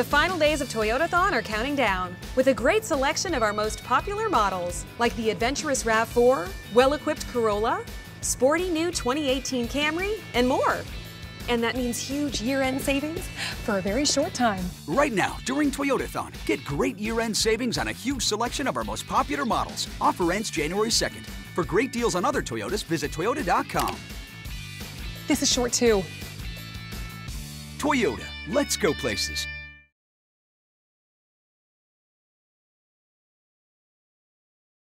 The final days of Toyotathon are counting down with a great selection of our most popular models, like the adventurous RAV4, well-equipped Corolla, sporty new 2018 Camry, and more. And that means huge year-end savings for a very short time. Right now, during Toyotathon, get great year-end savings on a huge selection of our most popular models. Offer ends January 2nd. For great deals on other Toyotas, visit toyota.com. This is short too. Toyota, let's go places.